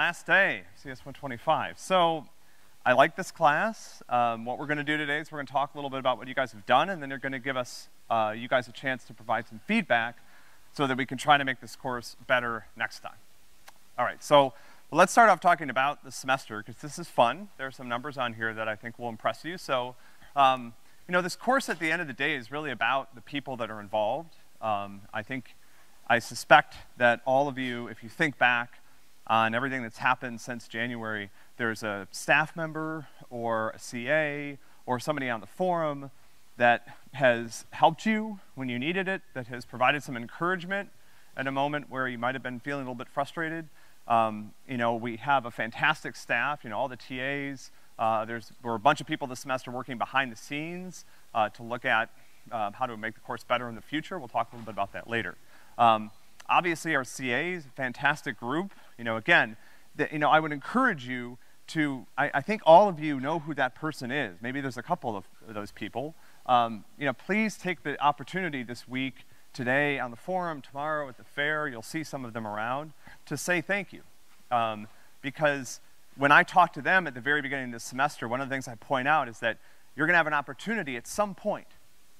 last day, CS 125. So I like this class. Um, what we're gonna do today is we're gonna talk a little bit about what you guys have done, and then you're gonna give us, uh, you guys a chance to provide some feedback so that we can try to make this course better next time. All right, so let's start off talking about the semester, because this is fun. There are some numbers on here that I think will impress you. So, um, you know, this course at the end of the day is really about the people that are involved. Um, I think, I suspect that all of you, if you think back on everything that's happened since January, there's a staff member or a CA or somebody on the forum that has helped you when you needed it, that has provided some encouragement at a moment where you might have been feeling a little bit frustrated. Um, you know, we have a fantastic staff, you know, all the TAs. Uh, there's, we're a bunch of people this semester working behind the scenes uh, to look at uh, how to make the course better in the future. We'll talk a little bit about that later. Um, obviously, our CAs, fantastic group. You know, again, you know, I would encourage you to, I, I, think all of you know who that person is. Maybe there's a couple of those people. Um, you know, please take the opportunity this week, today on the forum, tomorrow at the fair, you'll see some of them around, to say thank you. Um, because when I talk to them at the very beginning of the semester, one of the things I point out is that you're gonna have an opportunity at some point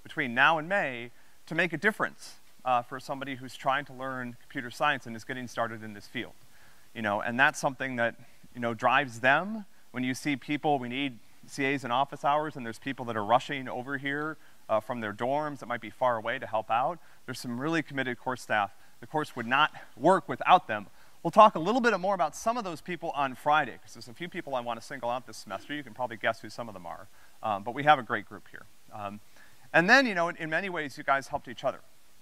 between now and May to make a difference uh, for somebody who's trying to learn computer science and is getting started in this field. You know, and that's something that, you know, drives them. When you see people, we need CAs in office hours, and there's people that are rushing over here uh, from their dorms that might be far away to help out. There's some really committed course staff. The course would not work without them. We'll talk a little bit more about some of those people on Friday, because there's a few people I want to single out this semester. You can probably guess who some of them are. Um, but we have a great group here. Um, and then, you know, in, in, many ways, you guys helped each other.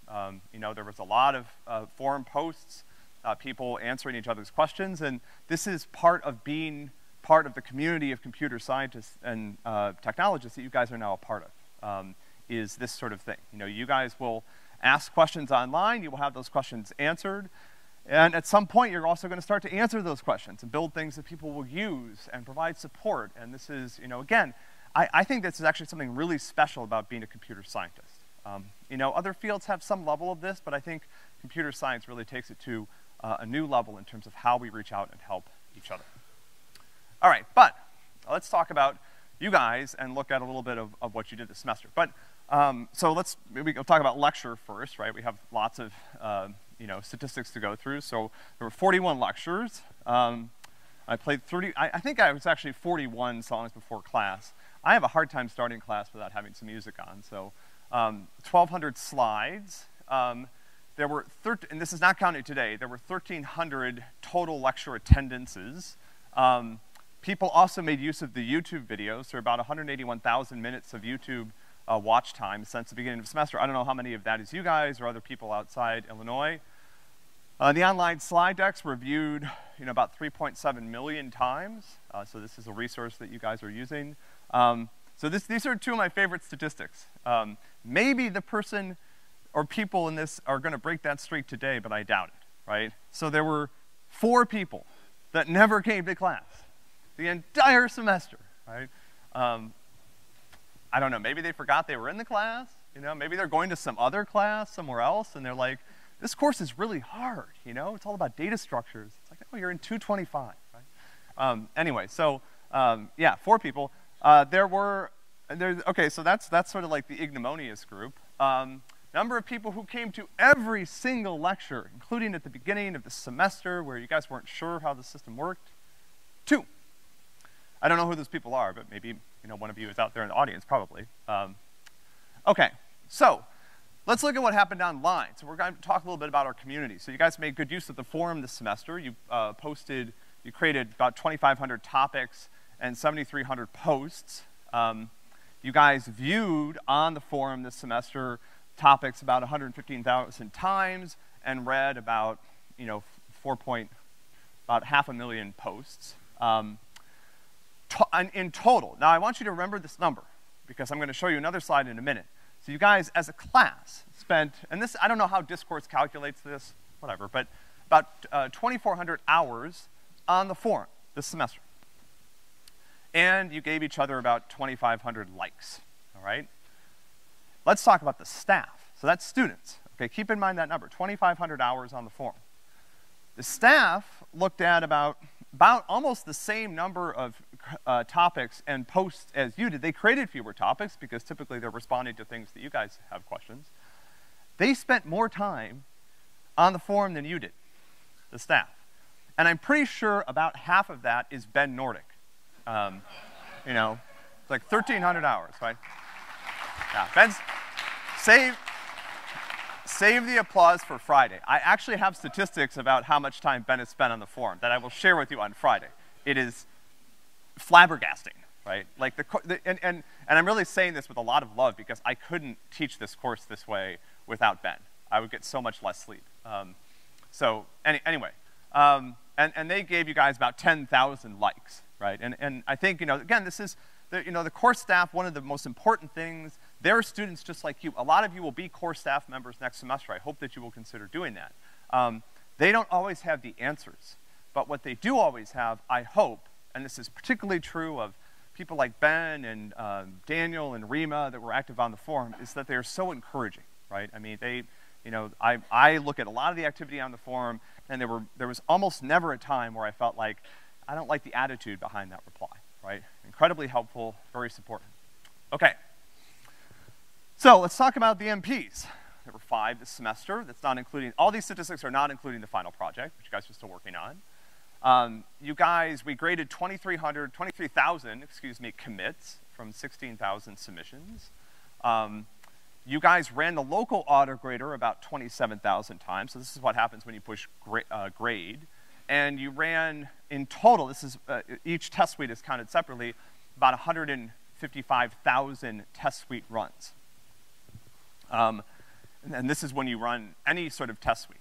Um, you know, there was a lot of uh, forum posts, uh, people answering each other's questions, and this is part of being part of the community of computer scientists and uh, technologists that you guys are now a part of, um, is this sort of thing. You know, you guys will ask questions online, you will have those questions answered, and at some point you're also gonna start to answer those questions and build things that people will use and provide support, and this is, you know, again, I, I think this is actually something really special about being a computer scientist. Um, you know, other fields have some level of this, but I think computer science really takes it to uh, a new level in terms of how we reach out and help each other. All right, but let's talk about you guys and look at a little bit of, of what you did this semester. But, um, so let's, maybe we'll talk about lecture first, right? We have lots of, uh, you know, statistics to go through. So there were 41 lectures. Um, I played 30, I, I think I was actually 41 songs before class. I have a hard time starting class without having some music on, so um, 1,200 slides. Um, there were, and this is not counting today, there were 1,300 total lecture attendances. Um, people also made use of the YouTube videos. There are about 181,000 minutes of YouTube uh, watch time since the beginning of the semester. I don't know how many of that is you guys or other people outside Illinois. Uh, the online slide decks were viewed, you know, about 3.7 million times. Uh, so this is a resource that you guys are using. Um, so this, these are two of my favorite statistics. Um, maybe the person or people in this are gonna break that streak today, but I doubt it, right? So there were four people that never came to class the entire semester, right? Um, I don't know, maybe they forgot they were in the class, you know, maybe they're going to some other class somewhere else and they're like, this course is really hard, you know, it's all about data structures. It's like, oh, you're in 225, right? Um, anyway, so, um, yeah, four people. Uh, there were, there, okay, so that's, that's sort of like the ignominious group. Um, number of people who came to every single lecture, including at the beginning of the semester where you guys weren't sure how the system worked, two. I don't know who those people are, but maybe, you know, one of you is out there in the audience, probably. Um, okay, so, let's look at what happened online. So we're going to talk a little bit about our community. So you guys made good use of the forum this semester. You uh, posted, you created about 2,500 topics and 7,300 posts. Um, you guys viewed on the forum this semester topics about 115,000 times and read about, you know, four point, about half a million posts. Um, to in total, now I want you to remember this number because I'm gonna show you another slide in a minute. So you guys, as a class, spent, and this, I don't know how Discourse calculates this, whatever, but about uh, 2,400 hours on the forum this semester and you gave each other about 2,500 likes, all right? Let's talk about the staff. So that's students. Okay, keep in mind that number, 2,500 hours on the forum. The staff looked at about about almost the same number of uh, topics and posts as you did. They created fewer topics because typically they're responding to things that you guys have questions. They spent more time on the forum than you did, the staff. And I'm pretty sure about half of that is Ben Nordick. Um, you know, it's like 1,300 hours, right? Yeah, Ben's, save, save the applause for Friday. I actually have statistics about how much time Ben has spent on the forum that I will share with you on Friday. It is flabbergasting, right? Like the, the and, and, and I'm really saying this with a lot of love because I couldn't teach this course this way without Ben. I would get so much less sleep. Um, so any, anyway, um, and, and they gave you guys about 10,000 likes, right? And, and I think, you know, again, this is, the, you know, the course staff, one of the most important things, they're students just like you. A lot of you will be core staff members next semester. I hope that you will consider doing that. Um, they don't always have the answers, but what they do always have, I hope, and this is particularly true of people like Ben and um, Daniel and Rima that were active on the forum, is that they are so encouraging, right? I mean, they, you know, I, I look at a lot of the activity on the forum, and there, were, there was almost never a time where I felt like, I don't like the attitude behind that reply, right? Incredibly helpful, very supportive. Okay. So let's talk about the MPs. There were five this semester. That's not including, all these statistics are not including the final project, which you guys are still working on. Um, you guys, we graded 2,300, 23,000, excuse me, commits from 16,000 submissions. Um, you guys ran the local autograder about 27,000 times, so this is what happens when you push gra uh, grade. And you ran, in total, this is, uh, each test suite is counted separately, about 155,000 test suite runs. Um, and, and this is when you run any sort of test suite.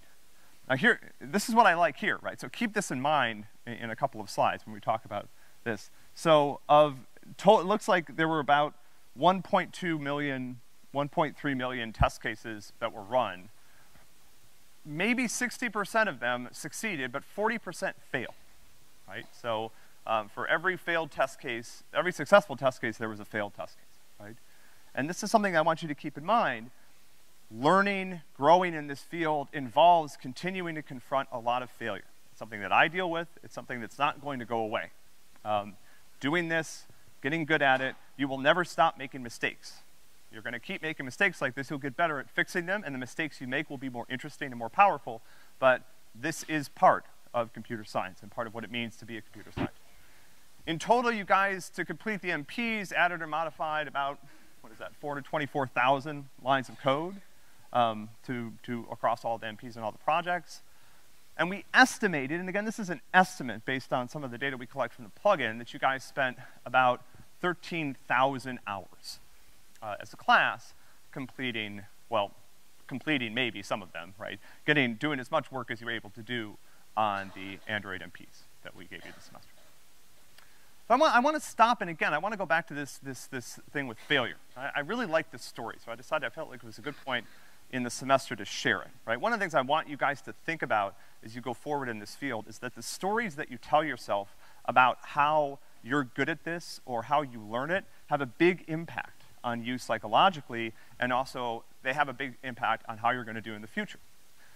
Now here, this is what I like here, right? So keep this in mind in, in a couple of slides when we talk about this. So of, it looks like there were about 1.2 million 1.3 million test cases that were run, maybe 60% of them succeeded, but 40% failed, right? So um, for every failed test case, every successful test case, there was a failed test case, right? And this is something I want you to keep in mind. Learning, growing in this field involves continuing to confront a lot of failure. It's something that I deal with. It's something that's not going to go away. Um, doing this, getting good at it, you will never stop making mistakes. You're going to keep making mistakes like this. You'll get better at fixing them, and the mistakes you make will be more interesting and more powerful. But this is part of computer science and part of what it means to be a computer scientist. In total, you guys, to complete the MPs, added or modified about, what is that, 424,000 lines of code um, to, to across all the MPs and all the projects. And we estimated, and again, this is an estimate based on some of the data we collect from the plugin, that you guys spent about 13,000 hours uh, as a class completing, well, completing maybe some of them, right? Getting, doing as much work as you were able to do on the Android MPs that we gave you this semester. So I want, I want to stop, and again, I want to go back to this, this, this thing with failure. I, I really like this story, so I decided I felt like it was a good point in the semester to share it, right? One of the things I want you guys to think about as you go forward in this field is that the stories that you tell yourself about how you're good at this or how you learn it have a big impact on you psychologically, and also they have a big impact on how you're going to do in the future.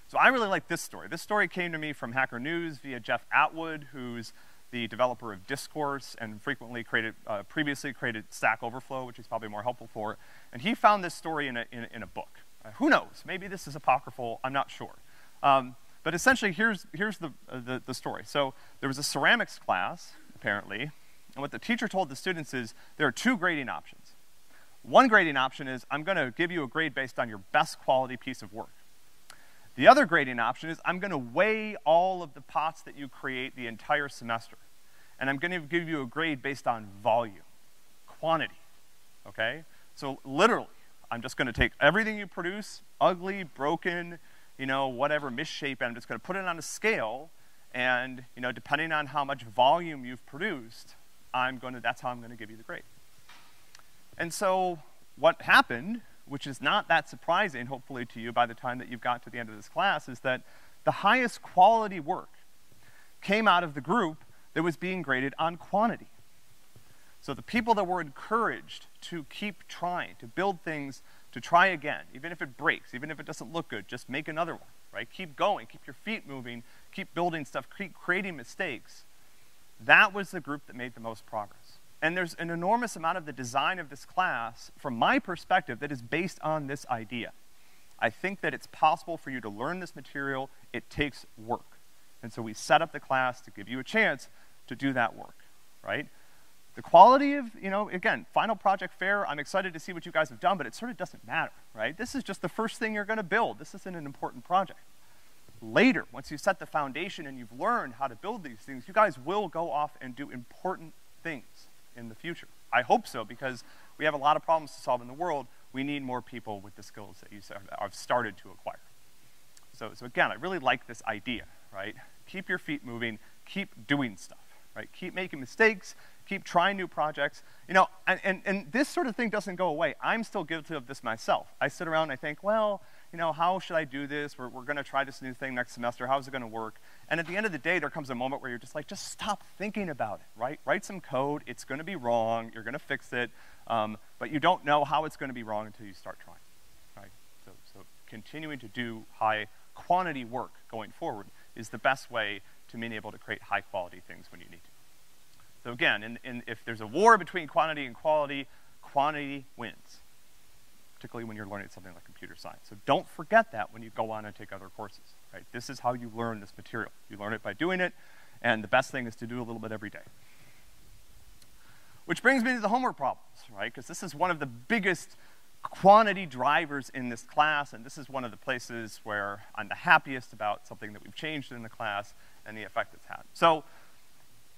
So I really like this story. This story came to me from Hacker News via Jeff Atwood, who's the developer of Discourse and frequently created, uh, previously created Stack Overflow, which he's probably more helpful for. And he found this story in a, in, in a book. Who knows? Maybe this is apocryphal. I'm not sure. Um, but essentially, here's, here's the, uh, the, the story. So there was a ceramics class, apparently, and what the teacher told the students is there are two grading options. One grading option is I'm going to give you a grade based on your best quality piece of work. The other grading option is I'm going to weigh all of the pots that you create the entire semester. And I'm going to give you a grade based on volume, quantity, okay? So literally, I'm just going to take everything you produce, ugly, broken, you know, whatever, misshapen, I'm just going to put it on a scale, and, you know, depending on how much volume you've produced, I'm going to, that's how I'm going to give you the grade. And so what happened, which is not that surprising, hopefully, to you by the time that you've got to the end of this class, is that the highest quality work came out of the group that was being graded on quantity. So the people that were encouraged to keep trying, to build things, to try again, even if it breaks, even if it doesn't look good, just make another one, right? Keep going, keep your feet moving, keep building stuff, keep creating mistakes. that was the group that made the most progress. And there's an enormous amount of the design of this class, from my perspective, that is based on this idea. I think that it's possible for you to learn this material. It takes work. And so we set up the class to give you a chance to do that work, right? The quality of, you know, again, final project fair, I'm excited to see what you guys have done, but it sort of doesn't matter, right? This is just the first thing you're gonna build. This isn't an important project. Later, once you set the foundation and you've learned how to build these things, you guys will go off and do important things in the future. I hope so, because we have a lot of problems to solve in the world. We need more people with the skills that you have started to acquire. So, so again, I really like this idea, right? Keep your feet moving, keep doing stuff, right? Keep making mistakes, keep trying new projects. You know, and, and, and this sort of thing doesn't go away. I'm still guilty of this myself. I sit around and I think, well, you know, how should I do this? We're, we're gonna try this new thing next semester. How's it gonna work? And at the end of the day, there comes a moment where you're just like, just stop thinking about it, right? Write some code. It's gonna be wrong. You're gonna fix it. Um, but you don't know how it's gonna be wrong until you start trying, right? So, so continuing to do high quantity work going forward is the best way to being able to create high quality things when you need to. So again, in, in, if there's a war between quantity and quality, quantity wins, particularly when you're learning something like computer science. So don't forget that when you go on and take other courses, right? This is how you learn this material. You learn it by doing it, and the best thing is to do a little bit every day. Which brings me to the homework problems, right? Because this is one of the biggest quantity drivers in this class, and this is one of the places where I'm the happiest about something that we've changed in the class and the effect it's had. So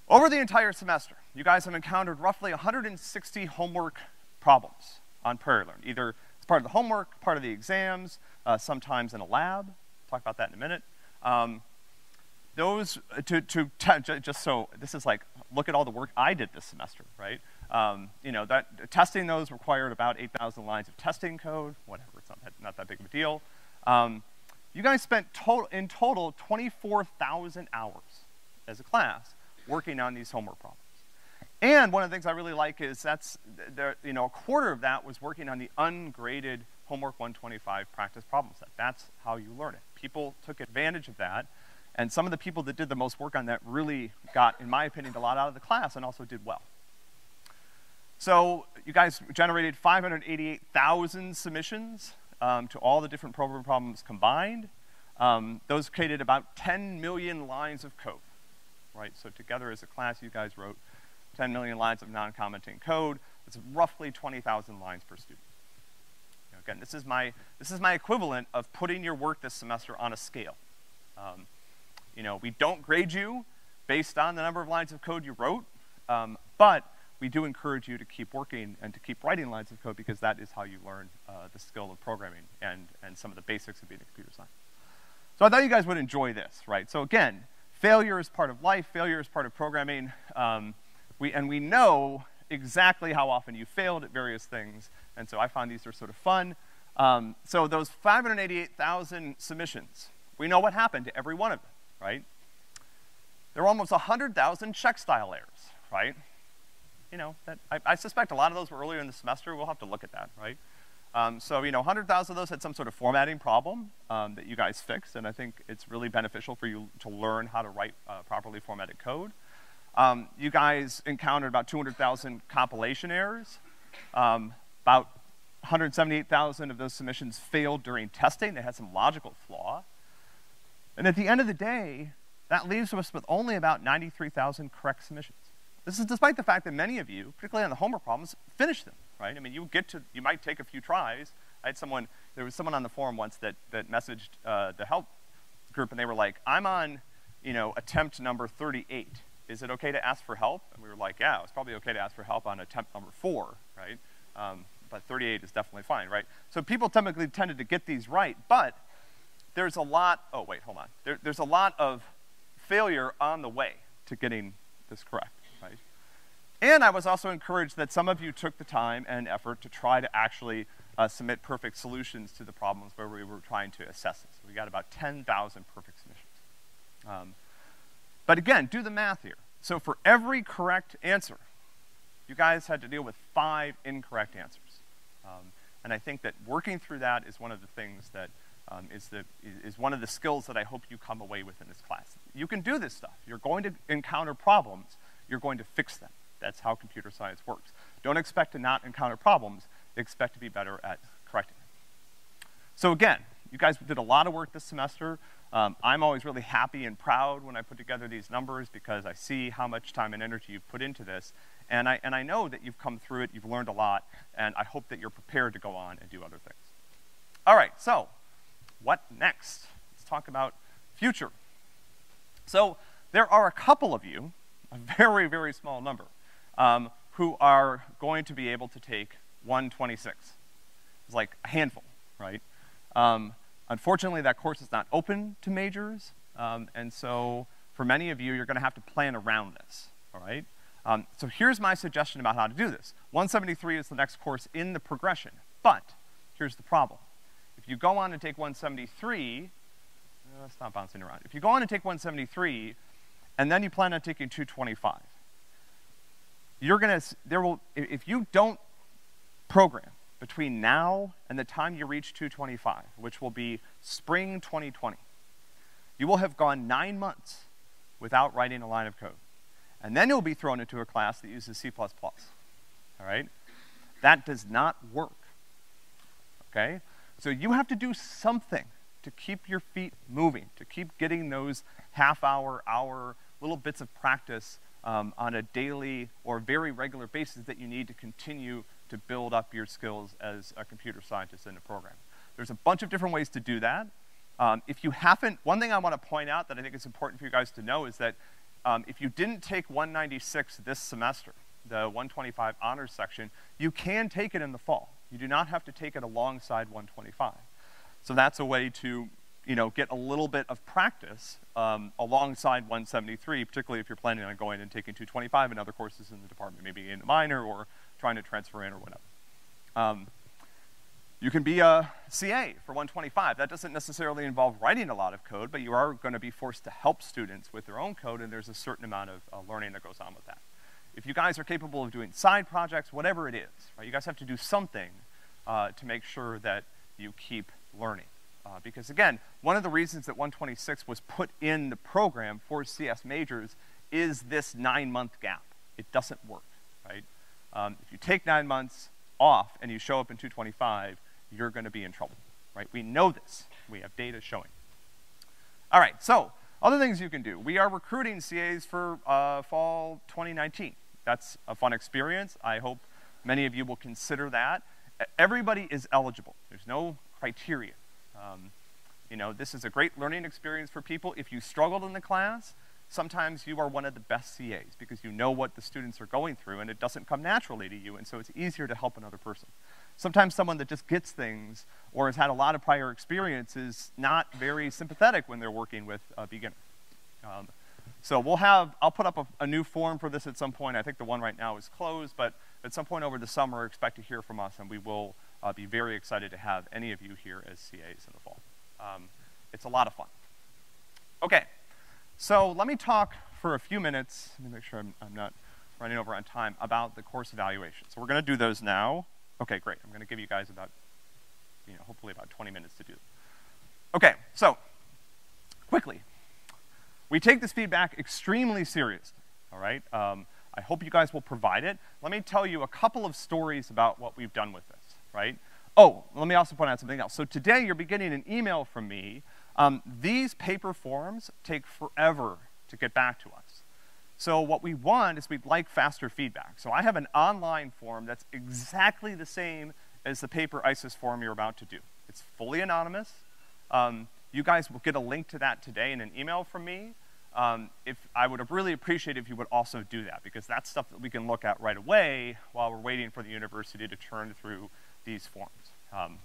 over the entire semester, you guys have encountered roughly 160 homework problems on PrairieLearn, either as part of the homework, part of the exams, uh, sometimes in a lab. Talk about that in a minute. Um, those, to, to just so, this is like, look at all the work I did this semester, right? Um, you know, that, testing those required about 8,000 lines of testing code, whatever, it's not that, not that big of a deal. Um, you guys spent total, in total 24,000 hours as a class working on these homework problems. And one of the things I really like is that's, there, you know, a quarter of that was working on the ungraded Homework 125 practice problem set. That's how you learn it. People took advantage of that, and some of the people that did the most work on that really got, in my opinion, a lot out of the class and also did well. So you guys generated 588,000 submissions um, to all the different program problems combined. Um, those created about 10 million lines of code right? So together as a class, you guys wrote 10 million lines of non-commenting code. It's roughly 20,000 lines per student. again, this is, my, this is my equivalent of putting your work this semester on a scale. Um, you know, we don't grade you based on the number of lines of code you wrote, um, but we do encourage you to keep working and to keep writing lines of code because that is how you learn uh, the skill of programming and, and some of the basics of being a computer science. So I thought you guys would enjoy this, right? So again, failure is part of life, failure is part of programming. Um, we, and we know exactly how often you failed at various things, and so I find these are sort of fun. Um, so those 588,000 submissions, we know what happened to every one of them, right? There were almost 100,000 check style errors, right? You know, that, I, I suspect a lot of those were earlier in the semester. We'll have to look at that, right? Um, so, you know, 100,000 of those had some sort of formatting problem um, that you guys fixed, and I think it's really beneficial for you to learn how to write uh, properly formatted code. Um, you guys encountered about 200,000 compilation errors. Um, about 178,000 of those submissions failed during testing. They had some logical flaw. And at the end of the day, that leaves us with only about 93,000 correct submissions. This is despite the fact that many of you, particularly on the homework problems, finish them right? I mean, you get to, you might take a few tries. I had someone, there was someone on the forum once that, that messaged uh, the help group and they were like, I'm on, you know, attempt number 38. Is it okay to ask for help? And we were like, yeah, it's probably okay to ask for help on attempt number four, right? Um, but 38 is definitely fine, right? So people typically tended to get these right, but there's a lot, oh wait, hold on. There, there's a lot of failure on the way to getting this correct. And I was also encouraged that some of you took the time and effort to try to actually uh, submit perfect solutions to the problems where we were trying to assess this. We got about 10,000 perfect submissions. Um, but again, do the math here. So for every correct answer, you guys had to deal with five incorrect answers. Um, and I think that working through that is one of the things that um, is, the, is one of the skills that I hope you come away with in this class. You can do this stuff. You're going to encounter problems you're going to fix them. That's how computer science works. Don't expect to not encounter problems, expect to be better at correcting them. So again, you guys did a lot of work this semester. Um, I'm always really happy and proud when I put together these numbers because I see how much time and energy you've put into this. And I, and I know that you've come through it, you've learned a lot, and I hope that you're prepared to go on and do other things. All right, so what next? Let's talk about future. So there are a couple of you, a very, very small number, um, who are going to be able to take 126. It's like a handful, right? Um, unfortunately, that course is not open to majors, um, and so for many of you, you're gonna have to plan around this, all right? Um, so here's my suggestion about how to do this. 173 is the next course in the progression, but here's the problem. If you go on and take 173, uh, stop bouncing around. If you go on and take 173, and then you plan on taking 225, you're gonna, there will, if you don't program between now and the time you reach 225, which will be spring 2020, you will have gone nine months without writing a line of code. And then you'll be thrown into a class that uses C++. All right? That does not work. Okay? So you have to do something to keep your feet moving, to keep getting those half hour, hour, little bits of practice um, on a daily or very regular basis that you need to continue to build up your skills as a computer scientist in a program. There's a bunch of different ways to do that. Um, if you haven't, one thing I want to point out that I think is important for you guys to know is that um, if you didn't take 196 this semester, the 125 honors section, you can take it in the fall. You do not have to take it alongside 125. So that's a way to, you know, get a little bit of practice um, alongside 173, particularly if you're planning on going and taking 225 and other courses in the department, maybe in a minor or trying to transfer in or whatever. Um, you can be a CA for 125. That doesn't necessarily involve writing a lot of code, but you are going to be forced to help students with their own code, and there's a certain amount of uh, learning that goes on with that. If you guys are capable of doing side projects, whatever it is, right, you guys have to do something uh, to make sure that you keep learning. Uh, because again, one of the reasons that 126 was put in the program for CS majors is this nine-month gap. It doesn't work, right? Um, if you take nine months off and you show up in 225, you're to be in trouble, right? We know this. We have data showing. All right, so other things you can do. We are recruiting CAs for uh, fall 2019. That's a fun experience. I hope many of you will consider that. Everybody is eligible. There's no criteria. Um, you know, this is a great learning experience for people. If you struggled in the class, sometimes you are one of the best CAs because you know what the students are going through and it doesn't come naturally to you, and so it's easier to help another person. Sometimes someone that just gets things or has had a lot of prior experience is not very sympathetic when they're working with a beginner. Um, so we'll have, I'll put up a, a, new form for this at some point. I think the one right now is closed, but at some point over the summer, expect to hear from us, and we will uh, be very excited to have any of you here as CAs in the fall. Um, it's a lot of fun. Okay, so let me talk for a few minutes, let me make sure I'm, I'm not running over on time, about the course evaluation. So we're gonna do those now. Okay, great. I'm going to give you guys about, you know, hopefully about 20 minutes to do. Okay, so quickly, we take this feedback extremely seriously. All right. Um, I hope you guys will provide it. Let me tell you a couple of stories about what we've done with this. Right. Oh, let me also point out something else. So today you're beginning an email from me. Um, these paper forms take forever to get back to us. So what we want is we'd like faster feedback. So I have an online form that's exactly the same as the paper ICES form you're about to do. It's fully anonymous. Um, you guys will get a link to that today in an email from me. Um, if I would have really appreciate if you would also do that because that's stuff that we can look at right away while we're waiting for the university to turn through these forms. Um,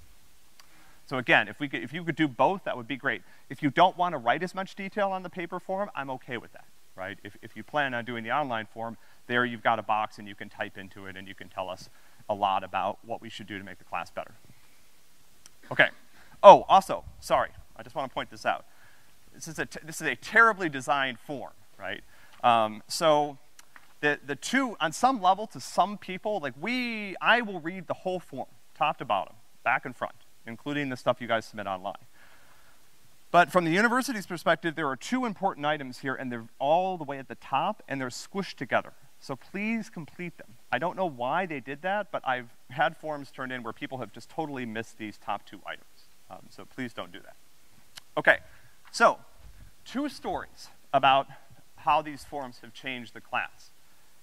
so again, if, we could, if you could do both, that would be great. If you don't want to write as much detail on the paper form, I'm okay with that right? If, if you plan on doing the online form, there you've got a box and you can type into it and you can tell us a lot about what we should do to make the class better. Okay. Oh, also, sorry, I just want to point this out. This is a, this is a terribly designed form, right? Um, so the, the two, on some level, to some people, like we, I will read the whole form, top to bottom, back and front, including the stuff you guys submit online. But from the university's perspective, there are two important items here, and they're all the way at the top, and they're squished together. So please complete them. I don't know why they did that, but I've had forms turned in where people have just totally missed these top two items. Um, so please don't do that. Okay, so two stories about how these forms have changed the class.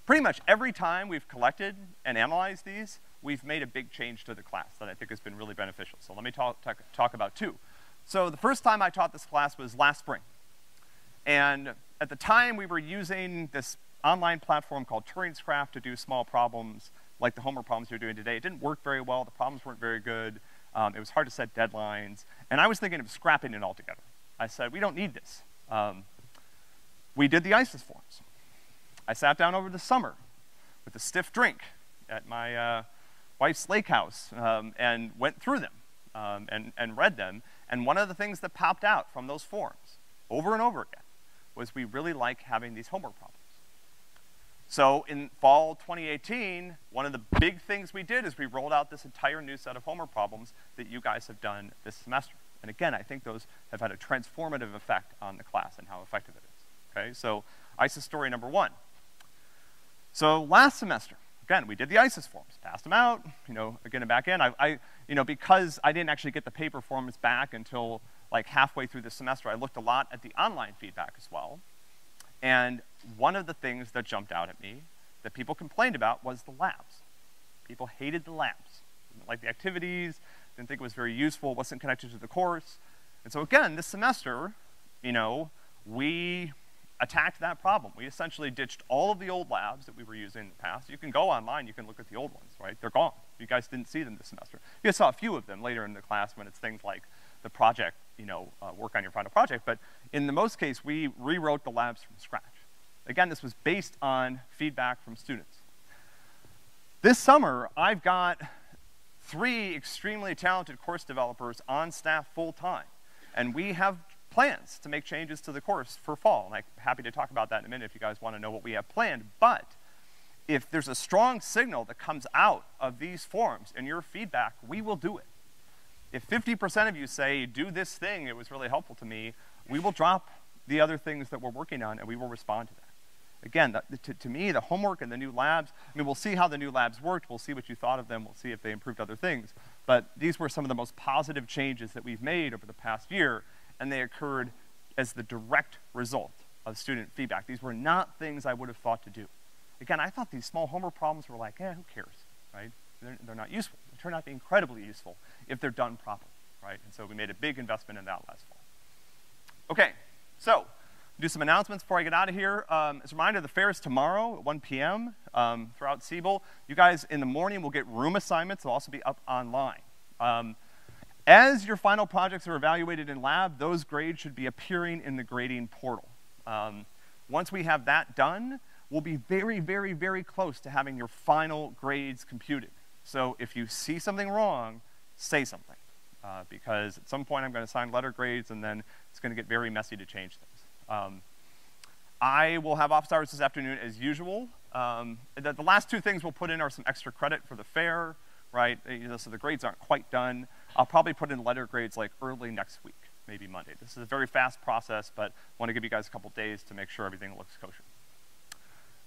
Pretty much every time we've collected and analyzed these, we've made a big change to the class that I think has been really beneficial. So let me talk, talk, talk about two. So the first time I taught this class was last spring. And at the time, we were using this online platform called Turing's Craft to do small problems like the homework problems you're doing today. It didn't work very well. The problems weren't very good. Um, it was hard to set deadlines. And I was thinking of scrapping it altogether. I said, we don't need this. Um, we did the ICES forms. I sat down over the summer with a stiff drink at my uh, wife's lake house um, and went through them um, and, and read them. And one of the things that popped out from those forms over and over again was we really like having these homework problems. So in fall 2018, one of the big things we did is we rolled out this entire new set of homework problems that you guys have done this semester. And again, I think those have had a transformative effect on the class and how effective it is. Okay, so ICES story number one. So last semester, again, we did the ICES forms, passed them out, you know, again and back in. I, I, you know, because I didn't actually get the paper forms back until like halfway through the semester, I looked a lot at the online feedback as well. And one of the things that jumped out at me that people complained about was the labs. People hated the labs. Didn't like the activities, didn't think it was very useful, wasn't connected to the course. And so again, this semester, you know, we attacked that problem. We essentially ditched all of the old labs that we were using in the past. You can go online, you can look at the old ones, right? They're gone. You guys didn't see them this semester. You saw a few of them later in the class when it's things like the project, you know, uh, work on your final project. But in the most case, we rewrote the labs from scratch. Again, this was based on feedback from students. This summer, I've got three extremely talented course developers on staff full-time, and we have plans to make changes to the course for fall, and I'm happy to talk about that in a minute if you guys want to know what we have planned, but if there's a strong signal that comes out of these forums and your feedback, we will do it. If 50% of you say, do this thing, it was really helpful to me, we will drop the other things that we're working on and we will respond to that. Again, the, to, to, me, the homework and the new labs, I mean, we'll see how the new labs worked, we'll see what you thought of them, we'll see if they improved other things, but these were some of the most positive changes that we've made over the past year, and they occurred as the direct result of student feedback. These were not things I would have thought to do. Again, I thought these small homework problems were like, eh, who cares, right? They're, they're not useful. They turn out to be incredibly useful if they're done properly, right? And so we made a big investment in that last fall. Okay, so do some announcements before I get out of here. Um, as a reminder, the fair is tomorrow at 1 p.m. Um, throughout Siebel. You guys in the morning will get room assignments. They'll also be up online. Um, as your final projects are evaluated in lab, those grades should be appearing in the grading portal. Um, once we have that done, we'll be very, very, very close to having your final grades computed. So if you see something wrong, say something. Uh, because at some point I'm going to assign letter grades and then it's going to get very messy to change things. Um, I will have office hours this afternoon as usual. Um, the, the, last two things we'll put in are some extra credit for the fair, right? Know, so the grades aren't quite done. I'll probably put in letter grades like early next week, maybe Monday. This is a very fast process, but I want to give you guys a couple days to make sure everything looks kosher.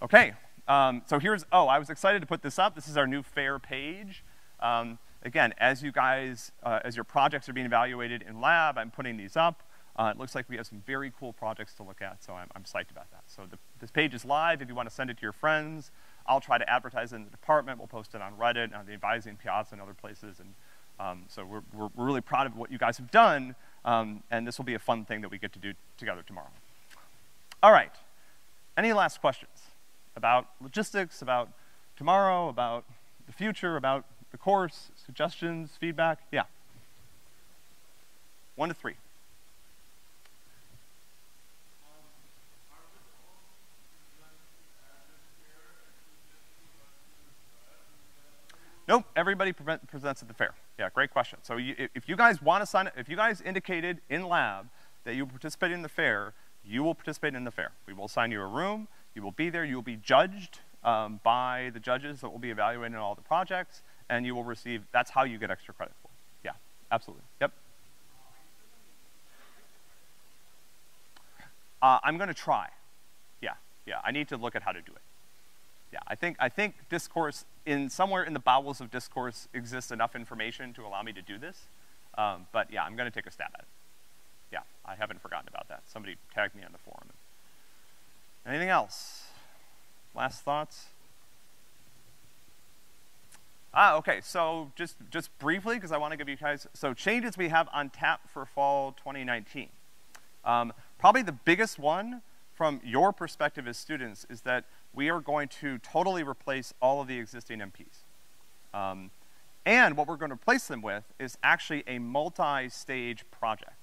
Okay, um, so here's, oh, I was excited to put this up. This is our new fair page. Um, again, as you guys, uh, as your projects are being evaluated in lab, I'm putting these up. Uh, it looks like we have some very cool projects to look at, so I'm, I'm psyched about that. So the, this page is live. If you want to send it to your friends, I'll try to advertise it in the department. We'll post it on Reddit, on the advising Piazza, and other places. And um, so we're, we're, really proud of what you guys have done, um, and this will be a fun thing that we get to do together tomorrow. All right. Any last questions? about logistics, about tomorrow, about the future, about the course, suggestions, feedback? Yeah. One to three. Nope, everybody pre presents at the fair. Yeah, great question. So you, if you guys want to sign up, if you guys indicated in lab that you participate in the fair, you will participate in the fair. We will assign you a room, you will be there, you will be judged um, by the judges that will be evaluating all the projects, and you will receive, that's how you get extra credit for. it. Yeah, absolutely, yep. Uh, I'm gonna try. Yeah, yeah, I need to look at how to do it. Yeah, I think, I think discourse, in somewhere in the bowels of discourse exists enough information to allow me to do this. Um, but yeah, I'm gonna take a stab at it. Yeah, I haven't forgotten about that. Somebody tagged me on the forum. Anything else? Last thoughts? Ah, okay, so just, just briefly, because I want to give you guys, so changes we have on tap for fall 2019. Um, probably the biggest one from your perspective as students is that we are going to totally replace all of the existing MPs. Um, and what we're going to replace them with is actually a multi-stage project.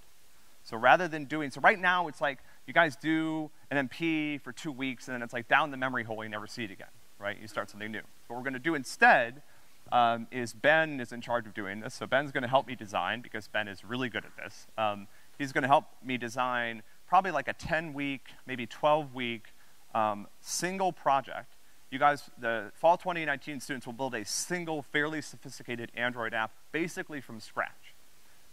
So rather than doing, so right now it's like, you guys do an MP for two weeks and then it's like down the memory hole, you never see it again, right? You start something new. What we're gonna do instead um, is Ben is in charge of doing this. So Ben's gonna help me design because Ben is really good at this. Um, he's gonna help me design probably like a 10 week, maybe 12 week um, single project. You guys, the fall 2019 students will build a single, fairly sophisticated Android app basically from scratch.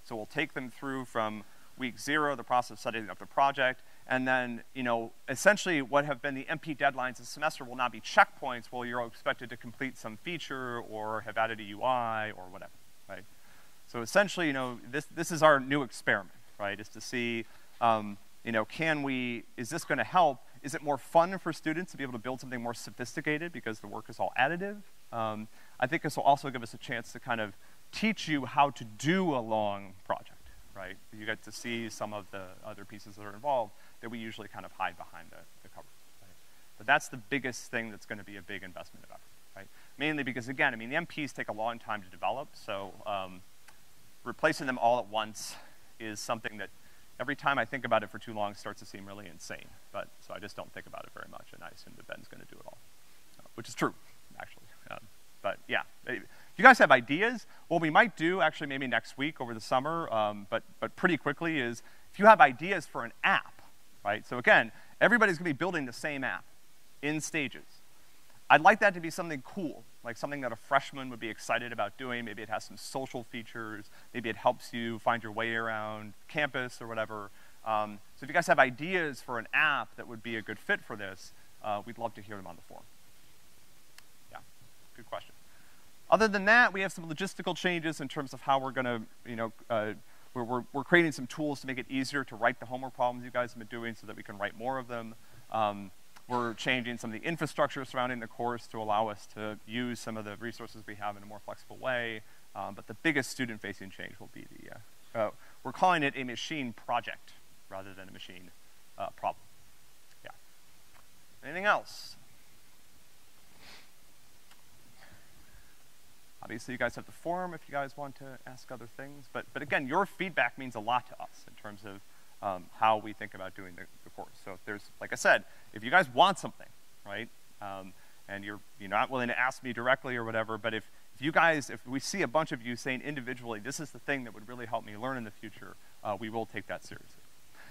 So we'll take them through from week zero, the process of setting up the project, and then, you know, essentially what have been the MP deadlines this semester will now be checkpoints while you're expected to complete some feature or have added a UI or whatever, right? So essentially, you know, this, this is our new experiment, right, is to see, um, you know, can we, is this gonna help? Is it more fun for students to be able to build something more sophisticated because the work is all additive? Um, I think this will also give us a chance to kind of teach you how to do a long project right? You get to see some of the other pieces that are involved that we usually kind of hide behind the, the cover. Right? But that's the biggest thing that's going to be a big investment of effort, right? Mainly because, again, I mean, the MPs take a long time to develop, so um, replacing them all at once is something that every time I think about it for too long it starts to seem really insane. But, so I just don't think about it very much, and I assume that Ben's going to do it all, uh, which is true, actually. Um, but yeah, if you guys have ideas, what we might do, actually maybe next week over the summer, um, but, but pretty quickly is, if you have ideas for an app, right? So again, everybody's gonna be building the same app in stages. I'd like that to be something cool, like something that a freshman would be excited about doing. Maybe it has some social features. Maybe it helps you find your way around campus or whatever. Um, so if you guys have ideas for an app that would be a good fit for this, uh, we'd love to hear them on the forum. Yeah, good question. Other than that, we have some logistical changes in terms of how we're gonna, you know, uh, we're, we're, we're, creating some tools to make it easier to write the homework problems you guys have been doing so that we can write more of them. Um, we're changing some of the infrastructure surrounding the course to allow us to use some of the resources we have in a more flexible way. Um, but the biggest student-facing change will be the, uh, uh, we're calling it a machine project rather than a machine uh, problem. Yeah. Anything else? Obviously, you guys have the forum if you guys want to ask other things. But, but again, your feedback means a lot to us in terms of um, how we think about doing the, the, course. So if there's, like I said, if you guys want something, right, um, and you're, you're not willing to ask me directly or whatever, but if, if you guys, if we see a bunch of you saying individually, this is the thing that would really help me learn in the future, uh, we will take that seriously.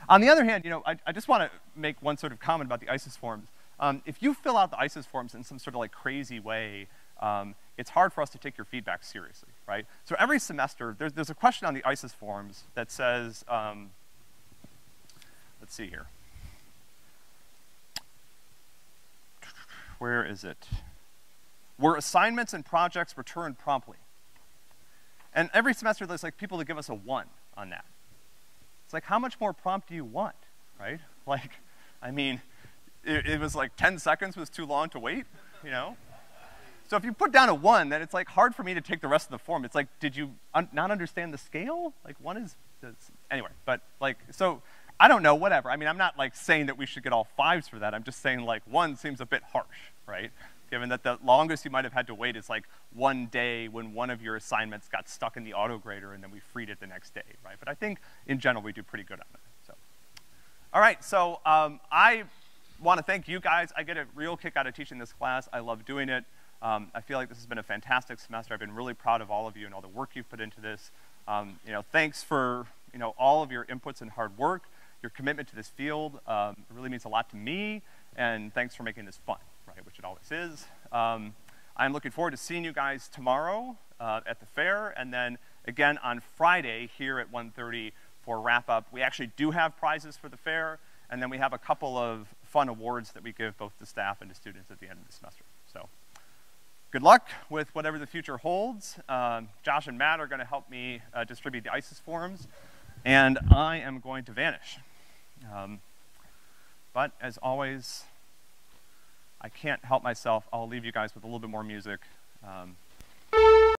On the other hand, you know, I, I just want to make one sort of comment about the ICES forms. Um, if you fill out the ICES forms in some sort of like crazy way, um, it's hard for us to take your feedback seriously, right? So every semester, there's, there's a question on the ICES forms that says, um, let's see here. Where is it? Were assignments and projects returned promptly? And every semester, there's like people that give us a one on that. It's like, how much more prompt do you want, right? Like, I mean, it, it was like 10 seconds was too long to wait, you know? So if you put down a one, then it's like hard for me to take the rest of the form. It's like, did you un not understand the scale? Like one is, anyway, but like, so I don't know, whatever. I mean, I'm not like saying that we should get all fives for that. I'm just saying like one seems a bit harsh, right? Given that the longest you might have had to wait is like one day when one of your assignments got stuck in the auto grader and then we freed it the next day, right? But I think in general we do pretty good on it, so. All right, so um, I want to thank you guys. I get a real kick out of teaching this class. I love doing it. Um, I feel like this has been a fantastic semester. I've been really proud of all of you and all the work you've put into this. Um, you know, thanks for, you know, all of your inputs and hard work, your commitment to this field um, really means a lot to me, and thanks for making this fun, right, which it always is. Um, I'm looking forward to seeing you guys tomorrow uh, at the fair, and then again on Friday here at 1.30 for wrap-up. We actually do have prizes for the fair, and then we have a couple of fun awards that we give both to staff and to students at the end of the semester. So good luck with whatever the future holds. Um, Josh and Matt are going to help me uh, distribute the ICES forms, and I am going to vanish. Um, but as always, I can't help myself. I'll leave you guys with a little bit more music. Um,